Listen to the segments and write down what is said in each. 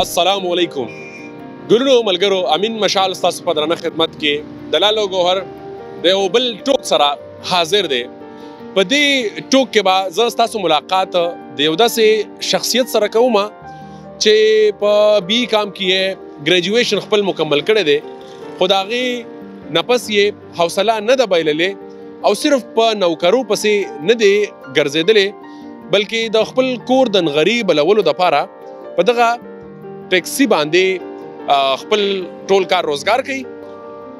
السلام علیکم ګرونو ملګرو امین مشال تاسو په درنه خدمت کې دلالو ګوهر د یو بل ټوک سره حاضر دی په دې ټوک کې به زه تاسو ملاقات د یو داسې شخصیت سره کوم چې په بی کام کې یې ګریجویشن خپل مکمل کړی دی خو د هغې نه پس یې حوصله نه ده بایللې او صرف په نوکرو پسې نه دی ګرځېدلې بلکې د خپل کور د نغري بلولو دپاره په دغه ټیکسي باندې خپل ټول کار روزګار کوي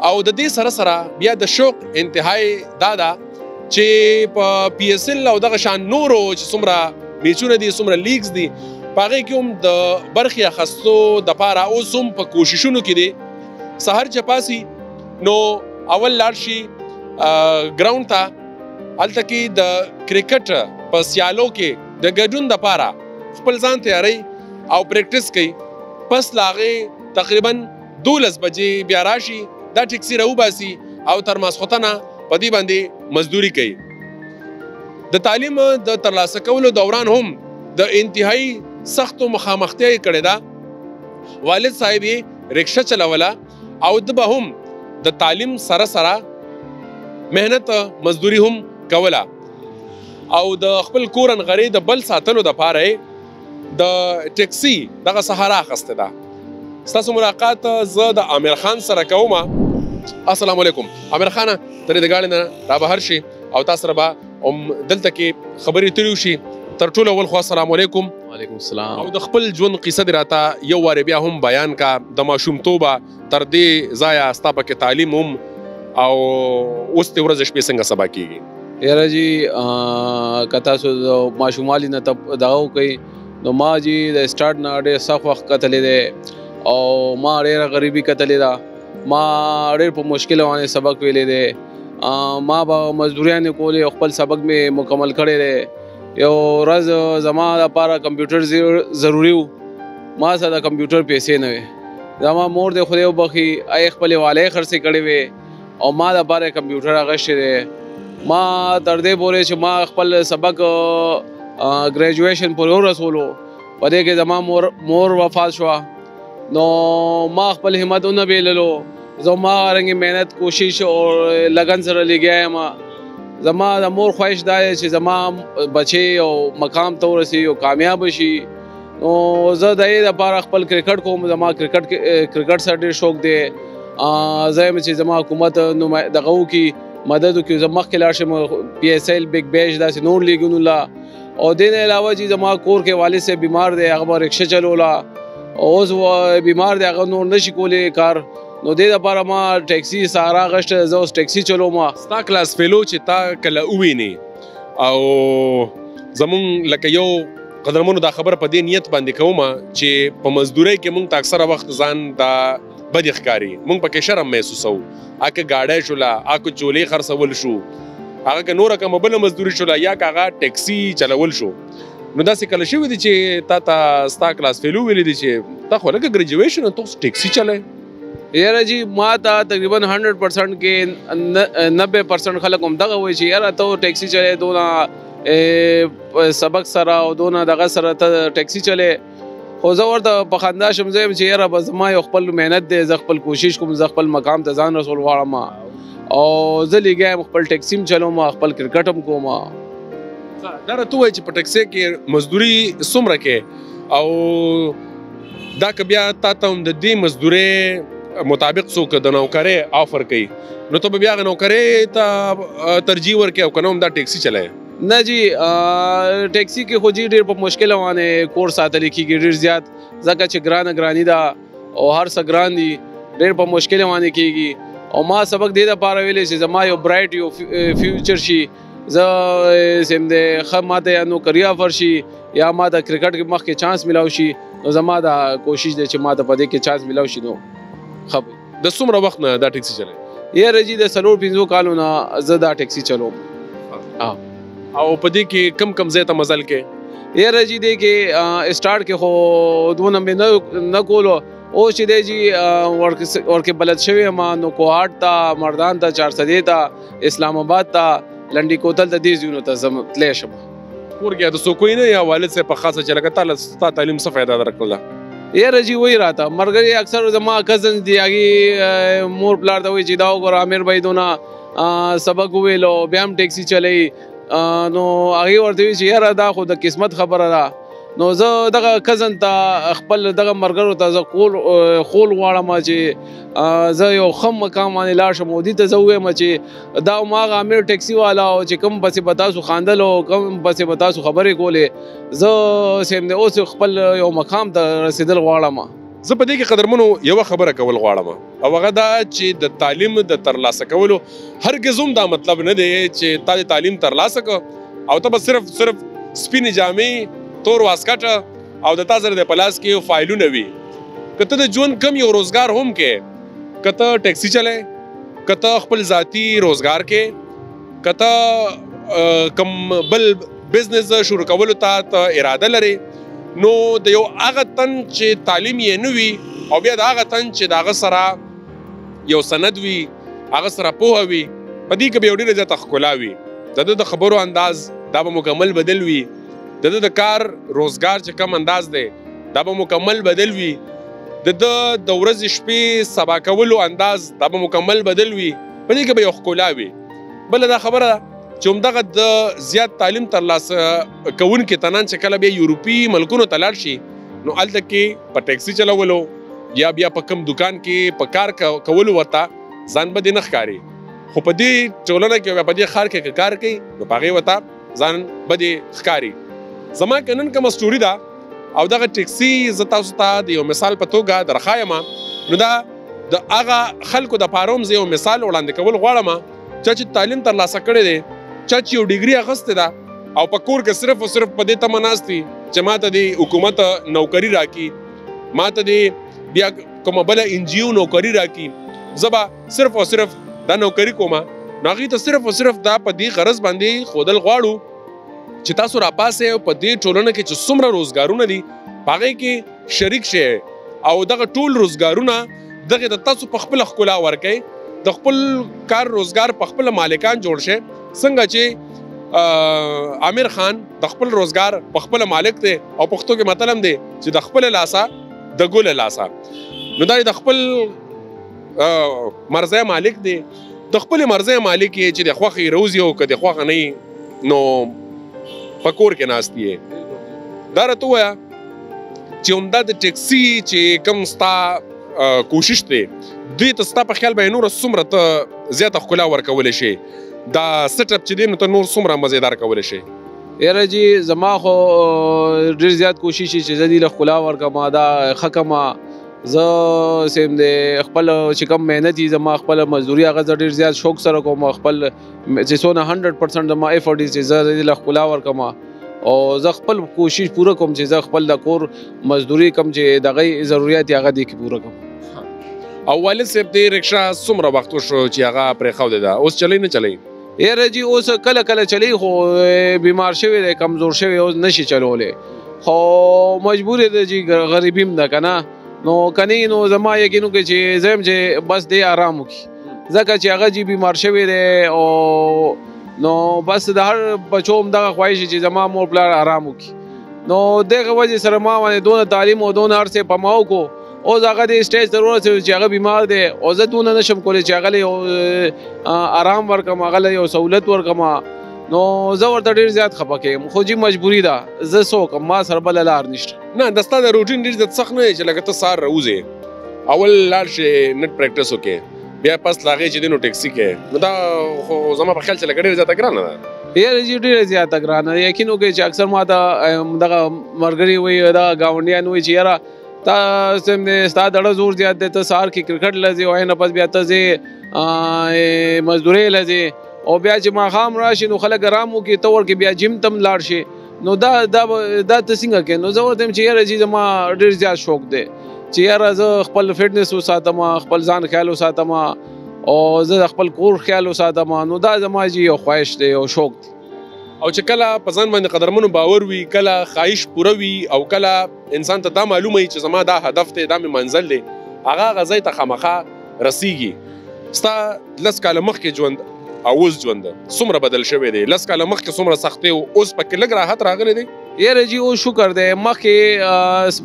او د دې سره سره بیا د شوق انتهای دا ده چې په پی اس ال او دغه شان نورو چې څومره میچونه دي څومره لیګز دي پاغه کې هم د برخي اخستو د پاره اوس هم په کوششونو کې دي سحر چې پاسي نو اول لاړ شي ګراوند ته هلته کې د کرکټ په سیالو کې د ګډون د پاره خپل ځان تیاری او پریکټیس کوي پس لاغه تقریبا دولس بجې بیا راشي دا ټیکسي راوباسي او تر ماسخوتنه په دې باندې مزدوري کوي د تعلیم د ترلاسه کولو دوران هم د انتهایی سختو مخامختیا یې کړې ده والد صاحب یې رکشه چلوله او د به هم د تعلیم سره سره مهنت مزدوري هم کوله او د خپل کورن غری د بل ساتلو د پاره د ټکسي دغه څخه راخسته ده ستاسو ملاقات زه د عامر خان سره کوم السلام علیکم عامر خان ترې د ګاړې نه را بهر شي او تاسو سره به هم دلته کې خبرې تریو شي تر ټولو اول خو السلام علیکم وعلیکم السلام او د خپل ژوند قصه دې راته یو وارې بیا هم بیان کا د ماشومتوبه تر دې ځایه ستا پکې تعلیم هم او اوس دې ورځ شپې څنګه سبا کېږي یاره جی که تاسو د ماشوموالي نه دغه وکړئ نو ما جی د سټارټ نه ډېر سخت وخت کتلی دی او ما ډېره غریبي کتلې ده ما ډېر په مشکل باندې سبق ویلی دی ما به مزدوریانې کولې خپل سبق مې مکمل کړی دی یو ورځ زما لپاره کمپیوټر ضروري و ما سره د کمپیوټر پیسې نه وې زما مور دې خدای وبخي اي خپل والي خرڅې کړې وي او ما د باره کمپیوټر غشې دی ما تر دې پورې چې ما خپل سبق ګریجویشن پورې ورسولو په دې کې زما مور مور وفات شو نو ما خپل همت نه بیللو زما رنګ مهنت کوشش او لګن سره لګیا ما زما د مور خواهش دا چې زما بچي او مقام ته ورسي او کامیاب شي نو زه د دې لپاره خپل کرکټ کوم زما کرکټ کرکټ سره ډېر شوق دی زه هم چې زما حکومت نو دغه وکي مدد وکړي زما مخکې لاړ شم پی ایس ایل بیگ بیش داسې نور لیګونو لا او دین علاوه چې زما کور کې والد سه بیمار دی هغه به رکشه چلولا اوس بیمار دی هغه نور نشي کولی کار نو دې لپاره ما ټیکسي سارا غشت زه اوس ټیکسي چلوم ستا کلاس فیلو چې تا کله وویني او زمون لکه یو قدرمنو دا خبره په دې نیت باندې کوم چې په مزدورۍ کې مونږ ته اکثره وخت ځان دا بد ښکاری مونږ پکې شرم محسوسو اکه گاډه شولا اکه چولې خرڅول شو هغه که نور کوم بل مزدوري شولا یا هغه ټیکسی چلول شو نو دا څه کله شوې دي چې تا ته ستا کلاس فیلو ویلې دي چې تا خو لکه ګریجویشن ته ټیکسی چلای یاره جی ما ته تقریبا 100% کې 90% خلک هم دغه وایي چې یاره ته ټیکسي چلې دونه سبق سره او دونه دغه سره ته ټیکسي چلې خو زه ورته په خندا شم زه چې یاره بس ما یو خپل مهنت دی زه خپل کوشش کوم زه خپل مقام ته ځان رسول غواړم او زه لګم خپل ټیکسي هم چلوم خپل کرکټ هم کوم دا ته وایي چې په ټیکسي کې مزدوري څومره کې او دا که بیا تا ته هم د دې مزدورې مطابق څوک د نوکرۍ آفر کوي نو ته به بیا هغه نوکرۍ ته ترجیح ورکوې او که نه هم دا ټیکسي چلوې نه جی ټیکسي کې خو جی ډېر په مشکل باندې کور ساتل کېږي ډېر زیات ځکه چې ګرانه ګراني ده او هر څه ګران دي ډېر په مشکل باندې کېږي او ما سبق دې لپاره ویلی چې زما یو برایټ یو فیوچر شي زه سم د خه ماته یا نوکری افر شي یا ما د کرکټ کې مخ کې چانس ملاو شي نو زما دا کوشش دی چې ما ته پدې کې چانس ملاو شي نو خب د څومره وخت نه دا ټیکسي چلای یې رجی د سلور پنځو کالو نه زه دا ټیکسي چلوم او پدې کې کم کم زیاته مزل کې یې رجی دی کې سٹارټ کې خو دوه نمبر نه کولو او چې دی جی ورکه بلد شوی ما نو کوهاټ تا مردان تا 400 تا اسلام آباد ته لنډی کوتل ته دې زیونو ته زم تلې شم کور کې د سوکوي نه یا والد سره په خاصه چې لکه تعالی ستا تعلیم څه فائدہ درکړله یې رجی وای راته مرګري اکثر زما کزن دی هغه مور پلار ته وای چې دا وګور عامر بای دونه سبق ویلو بیا هم ټیکسی چلی نو هغه ورته وی چې یاره دا خو د قسمت خبره ده نو زه دغه کزن ته خپل دغه مرګرو ته زه کول خول غواړم چې زه یو خم مقام باندې لاړ شم او دې ته زه وایم چې دا ما غامر ټیکسي والا او چې کم پسې بتاسو خاندل او کم پسې بتاسو خبرې کولې زه سم اوس خپل یو مقام ته رسیدل غواړم زه په دې کې قدرمنو یو خبره کول غواړم او هغه دا چې د تعلیم د ترلاسه کولو هرګز هم دا مطلب نه دی چې تا د تعلیم ترلاسه کو او ته به صرف صرف سپین جامې تور واسکټ او د تا سره د پلاس کې فایلونه وي کته د ژوند کم یو روزګار هم کې کته ټیکسی چلے کته خپل ذاتی روزګار کې کته کم بل بزنس شروع کولو ته ته اراده لرې نو د یو هغه تن چې تعلیم یې نه وي او بیا د هغه تن چې د هغه سره یو سند وي هغه سره پوه وي په دې کې به یو ډېره زیاته ښکلا وي د ده د خبرو انداز دا به مکمل بدل وي د ده د کار روزګار چې کم انداز دی دا به مکمل بدل وي د ده د ورځې شپې سبا کولو انداز دا به مکمل بدل وي په دې کې به یو ښکلا وي بله دا خبره چې همدغه د زیات تعلیم ترلاسه کوونکي ته نن چې کله بیا یورپي ملکونو ته لاړ شي نو هلته کې په ټیکسي چلولو یا بیا په کم دکان کې په کار کولو ورته ځان به دې نه ښکاري خو په دې ټولنه کې په دې ښار کې که کار کوي نو په هغې ورته ځان به دې ښکاري زما که نن کومه سټوري ده او دغه ټیکسي زه تاسو ته د یو مثال په توګه درښایم نو دا د هغه خلکو د پاروم زه یو مثال وړاندې کول غواړم چا چې تعلیم تر لاسه کړی دی چا چې یو ډیګري اخیستې ده او په کور کې صرف او صرف په دې تمه ناست دي چې ما ته د حکومت نوکري راکړي ما ته د بیا کومه بله ان جي او نوکري راکړي زه به صرف او صرف دا نوکري کوم نو هغوی ته صرف او صرف دا په دې غرض باندې ښودل غواړو چې تاسو راپاسئ او په دې ټولنه کې چې څومره روزګارونه دي په هغې کې شریک شئ او دغه ټول روزګارونه دغه د تاسو په خپل خکلا ورکي د خپل کار روزګار په خپل مالکان جوړ شي څنګه چې عامر خان د خپل روزګار په خپل مالک دی او پښتو کې متلم دی چې د خپل لاسه د ګل لاسه نو دا د خپل مرزه مالک دی د خپل مرزه مالک چې د خوخي روزي او کده خوخه نه نو پکور کې ناشتي دارته وایا چې همدا د ټیکسي چې کوم ستا کوشش دی دوی ته ستا په خیال به نور څومره ته زیاته ښکلا ورکولی شي دا سټ اپ چې دی نو ته نور څومره مزیدار کولی شي یاره جی زما خو ډیر زیات کوشش چې زه دی له ښکلا ورکم دا خکم زه سیم دی خپل چې کم مهنت دي زما خپل مزدوري هغه زه ډیر زیات شوق سره کوم خپل چې څونه 100% زما ایفورټ دي چې زه دی له ښکلا ورکم او زه خپل کوشش پوره کوم چې زه خپل د کور مزدوري کوم چې دغه ضرورت هغه دي کې پوره کوم او والد صاحب دې رکشا څومره وخت شو چې هغه پرې خو ده اوس چلی نه چلی یاره جی اوس کله کله چلی خو بیمار شوی دی کمزور شوی اوس نشي چلولی خو مجبور دی جی غریبیم ده کنه نو کني نو زما یقینو کې چې زم چې بس دې آرام وکړي ځکه چې هغه جی بیمار شوی دی او نو بس د هر بچو هم دغه خواهش چې زما مور پلار آرام وکړي نو دغه وجه سره ما باندې دون تعلیم او دون هر څه په ما وکړو او هغه د سټیج ته ورسېد چې هغه بیمار دی او زه دونه نشم کولی چې هغه له آرام ورکم هغه له یو سہولت ورکم نو زه ورته ډیر زیات خپه کېږم خو جی مجبوری ده زه څوک ما سره بل لار نشته نه د ستاسو روټین ډیر زیات سخت نه دی چې لکه ته سار راوځې اول لاړ شې نت پریکټس وکې بیا پس لاغې چې دینو ټیکسي کې نو دا خو زما په خیال چې لکه ډیر زیاته ګرانه ده یاره چې ډیره زیاته ګرانه ده یقین وکړئ چې اکثر ما ته دغه ملګري وایي دغه ګاونډیان وایي چې یاره تا سم دې ستا دړه زور زیات دی ته سهار کې کرکټ لځې او نه پس بیا ته ځې مزدورې لځې او بیا چې ماښام راشي نو خلک ارام وکړي ته ورکې بیا جیم تم لاړ شي نو دا دا دا ته څنګه کې نو زه ورته چې یاره چې ما ډیر زیات شوق دی چې یاره زه خپل فټنس وساتم خپل ځان خیال وساتم او زه خپل کور خیال وساتم نو دا زما جی یو خواهش دی او شوق دی او چې کله په ځان باندې قدرمنو باور وي کله خواهش پوره وي او کله انسان ته دا معلومه وي چې زما دا هدف دی دا مې منزل دی هغه هغه ځای ته خامخا رسیږي ستا لس کاله مخکې ژوند او اوس ژوند څومره بدل شوی دی لس کاله مخکې څومره سختې او اوس پکې لږ راحت راغلی دی یاره جی او شکر دی مخکې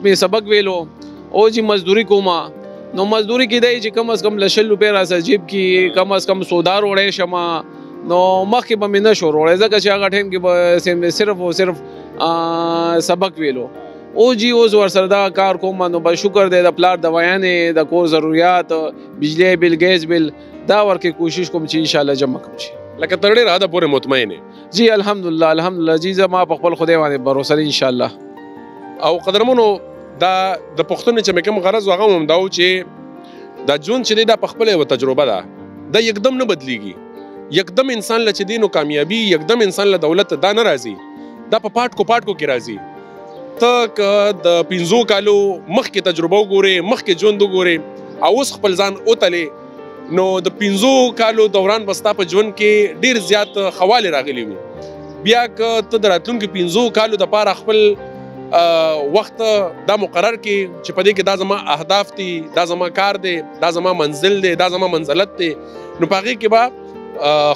مې سبق ویلو او جی مزدوري کومه نو مزدوري کې دی چې کم از کم لشل روپۍ را سره جیب کې کم از کم سودا روړی شم نو مخکې به مې نه شو روړی ځکه چې هغه ټایم کې به صرف او صرف سبق ویلو او جی اوس ورسره دا کار کوم نو به شکر دی د پلار د ویانې د کور ضروریات بجلی بل ګیس بل دا ورکه کوشش کوم چې ان شاء الله جمع کوم شي لکه تر ډیره حد پورې مطمئن یې جی الحمدلله الحمدلله جی زما په خپل خدای باندې باور سره ان شاء الله او قدرمنو دا د پښتون چې کوم غرض وغه هم دا و چې دا جون چې دا په خپل یو تجربه ده دا یکدم نه بدلیږي یکدم انسان لچ دینو کامیابی یکدم انسان له دولت دا ناراضي دا په پاټ کو پاټ کو کې راځي ته که د پنځو کالو مخکې تجربه وګورې مخکې ژوند وګورې او اوس خپل ځان وتلې نو د پنځو کالو دوران به ستا په ژوند کې ډیر زیات خواله راغلی وي بیا که ته د راتلونکو پنځو کالو د پاره خپل وخت دا مقرر کې چې په دې کې دا زما اهداف دي دا زما کار دی دا زما منزل دی دا زما منزلت دی نو په هغې کې به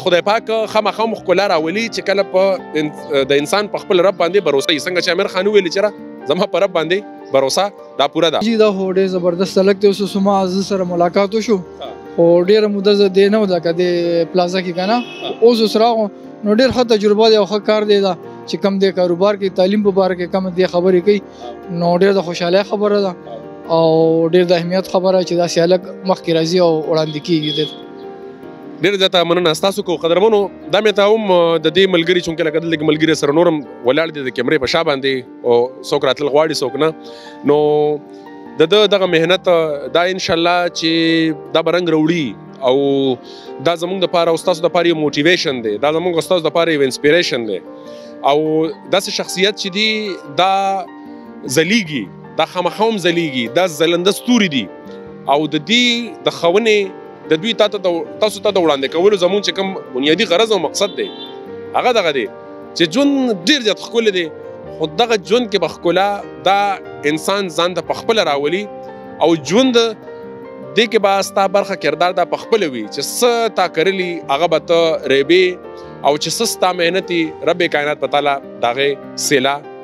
خدای پاک خامخا مو ښکلا راولي چې کله په د انسان په خپل رب باندې باور وي څنګه چې امیر خان ویل چې را زما پر رب باندې باور دا پوره ده جی دا هو ډېر زبردست لګته اوس سما از سره ملاقات وشو او ډېر موده زه دې نه ودا کده پلازا کې کنه اوس سره نو ډېر ښه تجربه دی او ښه کار دی دا چې کم دې کاروبار کې تعلیم په بار کې کم دې خبرې کوي نو ډېر د خوشاله خبره ده او ډېر د اهمیت خبره چې دا سیالک مخکې راځي او وړاندې کیږي ډیر زیاته مننه تاسو کو قدرمنو دا مې ته هم د دې ملګری چونکه لکه دلته ملګری سره نورم ولاړ دي د کیمرې په شا باندې او څوک راتل غواړي څوک نه نو د د دغه مهنت دا ان شاء الله چې دا برنګ وروړي او دا زموږ د پاره او تاسو د پاره یو موټیویشن دی دا زموږ استاد د پاره یو انسپیریشن دی او داسې شخصیت چې دی دا ځلیږي دا خامخا هم ځلیږي دا ځلنده ستوري دي او د دې د خونې د دوی تاسو ته تاسو ته د وړاندې کولو زمونږ چې کوم بنیادی غرض او مقصد دی هغه دغه دی چې ژوند ډیر زیات ښکلی دی خو دغه ژوند کې به ښکلا دا انسان ځان ته په خپله راولي او ژوند دې کې به ستا برخه کردار دا په خپله وي چې څه تا کرلي هغه به ته ریبې او چې څه ستا محنت رب کائنات په تعالی د هغې سیله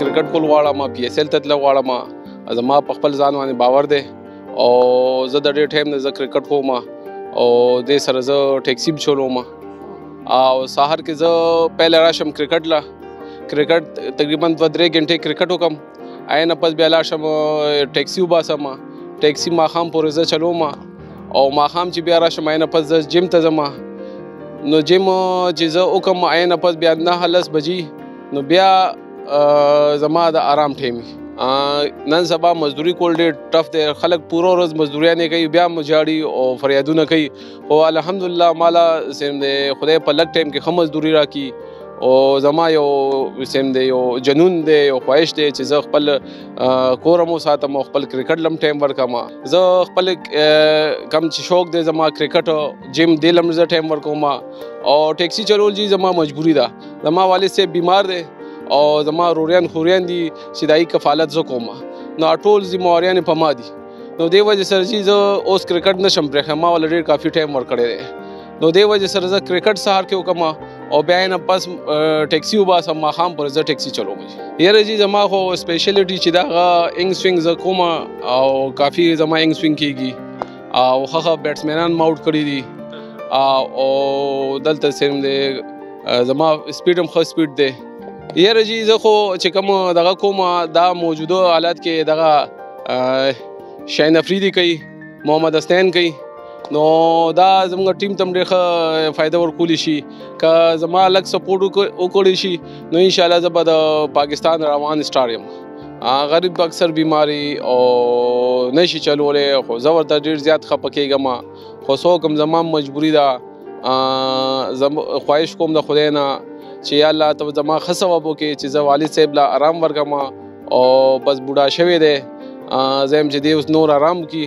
کرکټ کول غواړم پی ایس ایل ته تل غواړم زما په خپل ځان باندې باور دی او زه د ډېر ټایم نه زه کرکټ کوم او دې سره زه ټیکسی به چلوم او سهار کې زه پهله راشم کرکټ له کرکټ تقریبا دوه درې ګنټې کرکټ وکم آینه پس بیا لا شم ټیکسی وباسم ټیکسی ما خام پورې زه چلوم او ما خام چې بیا راشم آینه پس زه جیم ته ځم نو جیم چې زه وکم آینه پس بیا نه لس بجی نو بیا زما د آرام ټیم نن سبا مزدوري کول ډېر ټف دی خلک پوره ورځ مزدوري نه کوي بیا مجاړي او فریادونه کوي او الحمدلله مالا سیم دی خدای په لږ ټایم کې ښه مزدوري راکړي او زما یو سیم دی یو جنون دی یو خواهش دی چې زه خپل کور هم وساتم او خپل کرکټ لم ټایم ورکړم زه خپل کم چې شوق دی زما کرکټ جیم دی لم زه ټایم ورکوم او ټیکسي چلول جی زما مجبوري ده زما والد صاحب بیمار دی او زما روریان خوریان دي چې دای کفالت زه کوم نو ټول ذمہ واریان په ما دي نو دی وجه سره چې زه اوس کرکټ نشم پرېښی ما ول ډېر کافي ټایم ورکړی دی نو دی وجه سره زه کرکټ سهار کې وکم او بیا نه پس ټیکسي وباسم ماښام پر زه ټیکسي چلوم یاره جی زما خو سپیشلیټي چې دا انګ سوینګ زه کوم او کافي زما انګ سوینګ کیږي او خخه بیټسمنان ماوټ کړی دي او دلته سیم دی زما سپیډ هم ښه سپیډ دی یاره جی زه خو چې کوم دغه کوم دا موجوده حالات کې دغه شاهین افریدي کوي محمد حسین کوي نو دا زموږ ټیم تم ډېر ښه فائدہ ورکول شي که زما لک سپورټ وکړي شي نو ان شاء الله زه به د پاکستان روان سټار یم غریب اکثر بیماری او نشي چلولی خو زه ورته ډېر زیات خپه کېږم خو څوک هم زما مجبوري ده خواهش کوم د خدای نه چې یا الله ته زما ښه ثواب وکړي چې زه والد صاحب له آرام ورکړم او بس بوډا شوی دی زم چې دی اوس نور آرام کی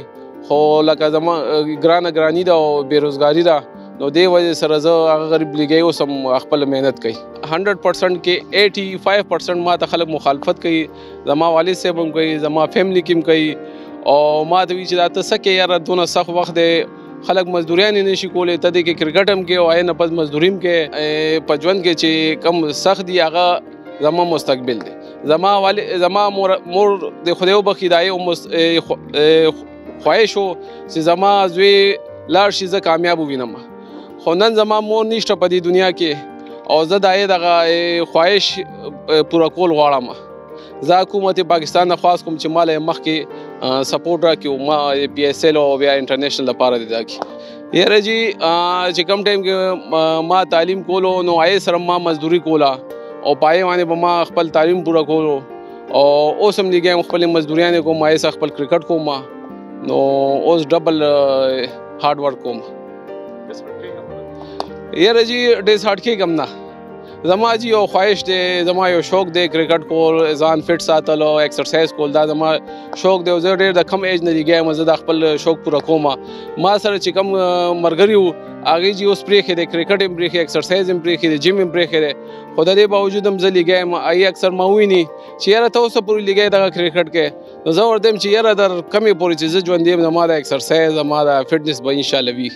خو لکه زما ګرانه ګرانی ده او بیروزګاری ده نو دی وجه سره زه هغه غریب لګي اوس هم خپل مهنت کوي 100% کې 85% ما ته خلک مخالفت کوي زما والد صاحب هم کوي زما فیملی کې هم کوي او ما ته وی چې دا ته سکه یار دونه سخت وخت دی خلک مزدوریان نه شي کولای ته دې کې کرکټ هم کې او عین پز مزدوریم کې پجوند کې چې کم سخت دی هغه زما مستقبل دی زما والي زما مور مور د خدای وبخي دای او خواهش وو چې زما زوی لار شي زه کامیاب وینم خو نن زما مور نشته په دې دنیا کې او زه دای دغه خواهش پوره کول غواړم زه حکومت پاکستان نه خواست کوم چې مال مخکې سپورټ راکړي او ما پی ایس ایل او بیا انټرنیشنل لپاره دی دا کی یاره جی چې کم ټایم کې ما تعلیم کولو نو آی سره ما مزدوري کوله او پای باندې به ما خپل تعلیم پوره کولو او اوس هم دیګم خپل مزدوریانه کوم آی سره خپل کرکټ کوم نو اوس ډبل هارد ورک کوم یاره جی ډیس هارد کې کم نه زما جی یو خواهش دی زما یو شوق دی کرکټ کول ځان فټ ساتل او ایکسرسایز کول دا زما شوق دی زه ډیر د کم ایج نه لګیا مزه د خپل شوق پوره کوم ما سره چې کم مرګري وو هغه جی اوس پرې خېده کرکټ هم پرې خېده ایکسرسایز هم پرې خېده جیم هم پرې خېده خو د دې باوجود هم زه لګیا ما ای اکثر ما ویني چې یاره ته اوس پوری لګیا د کرکټ کې نو زه ورته وایم چې یاره در کمې پورې چې زه ژوندی یم زما د اکسرسایز زما د فټنس به انشاءالله وي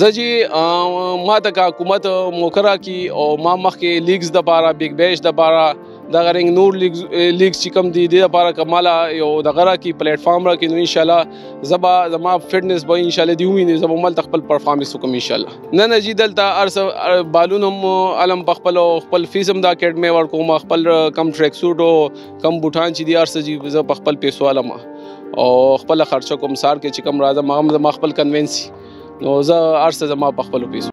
زه چې ما ته که حکومت موقع راکړي او ما مخکې لیګز دپاره بیګ بیش دپاره دغه رنګ نور لیګز لیګز چې کوم دي دې لپاره که ماله یو دغه راکړي پلیټفارم راکړي نو انشاءالله زه به زما فټنس به انشاءالله دې وویني زه به هملته خپل پرفارمنس وکړم انشاءالله نه نه جي دلته هر څه بالون هم علم په خپلو خپل فیس هم د اکیډمۍ ورکوم خپل کم ټریک سوټ او کم بوټان چې دی ارسه جی زه په خپل پیسو علم او خپل خرچه کوم سار کې چې کم راځم هغه زما خپل کنوینسی نو زه ارسه زما په خپل پیسو